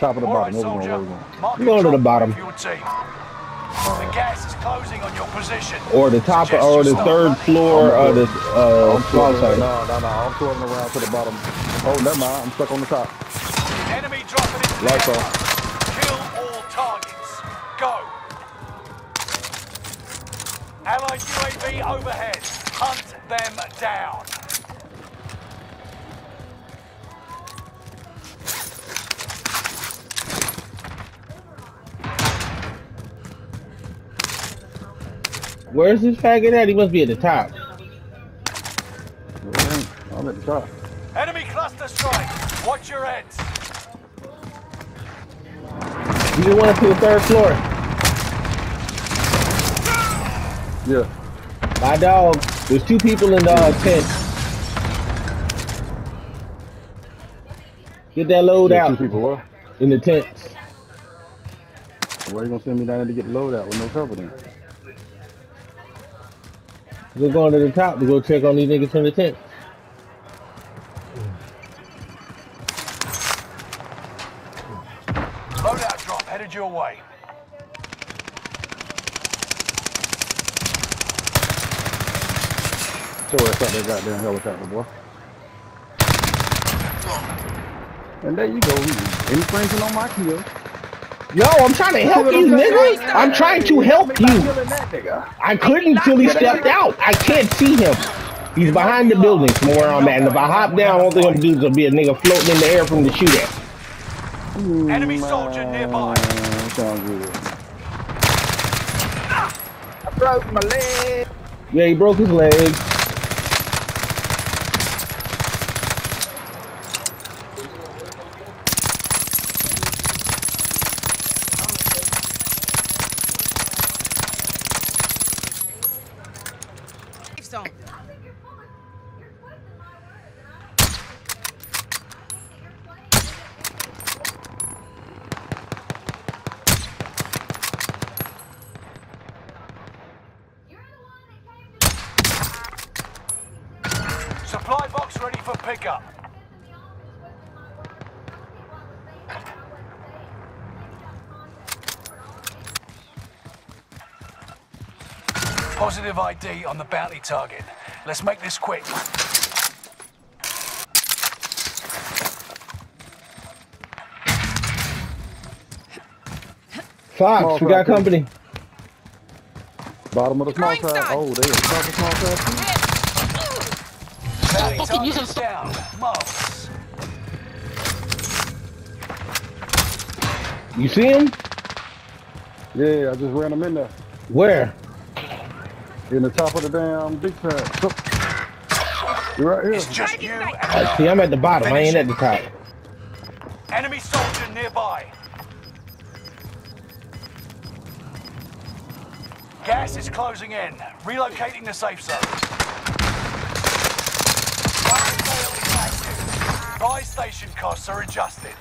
Top of the All right, bottom. Where we soldier. going? Where we going? Mark I'm your going to the bottom. for Your team. The gas is closing on your position. Or the top Suggest or the third running. floor of the uh, I'm small twirling, side. no, no, no. I'm twirling around to the bottom. Oh, never mind. I'm stuck on the top. Enemy dropping into Lights area. off. Kill all targets. Go. Allied UAV overhead. Hunt them down. Where's this faggot at? He must be at the top. I'm at the top. Enemy cluster strike. Watch your heads. You just went up to the third floor. Yeah. My dog. There's two people in the uh, tent. Get that load Yeah, two out people. What? in the tents. Why you gonna send me down there to get the load out with no cover then? We're going to the top to go check on these niggas from the tent. Loadout drop headed your way. So that's out that goddamn helicopter, boy. And there you go. Infringing on my kill. Yo, I'm trying to help you, nigga. I'm trying to help you. I couldn't till he stepped out. I can't see him. He's behind the building from where I'm at. And if I hop down, all they're gonna do is gonna be a nigga floating in the air from the shoot at. Enemy soldier nearby. Man, sounds good. I broke my leg. Yeah, he broke his leg. Supply box ready for pickup. Positive ID on the bounty target. Let's make this quick. Fox, we got company. Bottom of the small Throwing side. stun. Oh, they top of the small side too? Fucking use target's them. down. Marvelous. You see him? Yeah, I just ran them in there. Where? In the top of the damn big pad. So, you're right here. It's here. just you I see, I'm at the bottom. I ain't at the top. Enemy soldier nearby. Gas is closing in. Relocating the safe zone. Buy station costs are adjusted.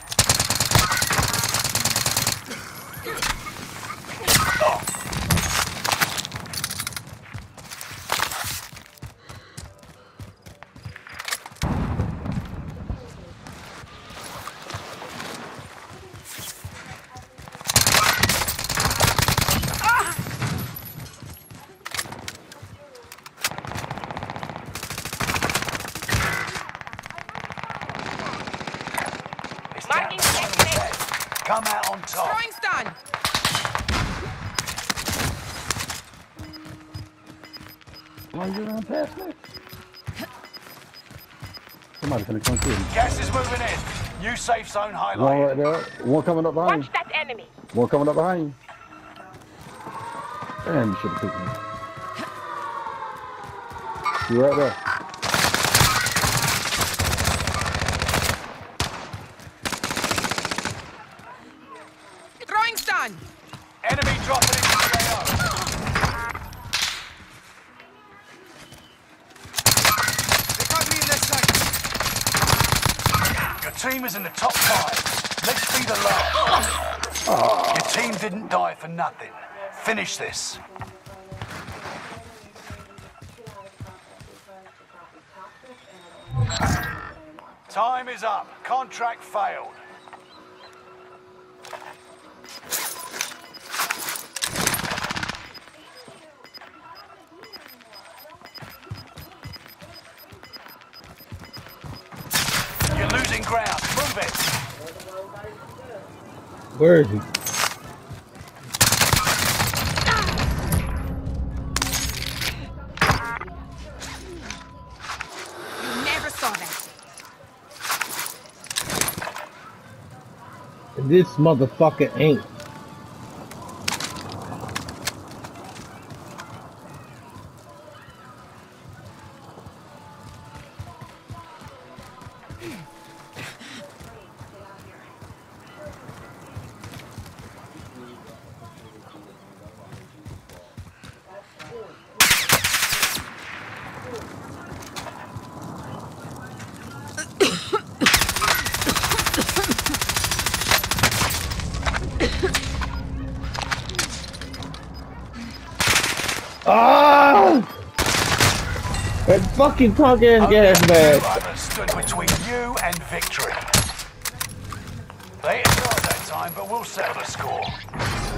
Marking to the final destination. 10. Come out on top. Throwing stun. Why are you run past me? Somebody's gonna come through. Gas is moving in. New safe zone One right highlighted. there. One coming up behind Watch that enemy. One coming up behind you. Damn, you should have picked me. You're right there. Enemy dropping into the AO. Your team is in the top five. Let's be the last. Your team didn't die for nothing. Finish this. Time is up. Contract failed. suspect. Where is he? You never saw that. This motherfucker ain't Ah! That fucking punk ass Only gas two bag. drivers stood between you and victory. They tried that time, but we'll settle the score.